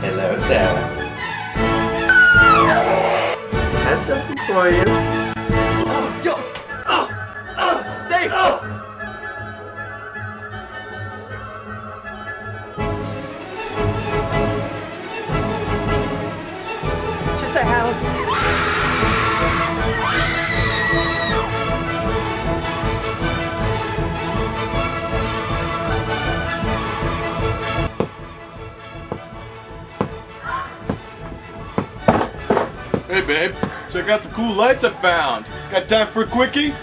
Hello, Sarah. I have something for you. Oh, yo! Oh! Oh! Dave! Oh! It's just a house. Hey, babe. Check out the cool lights I found. Got time for a quickie?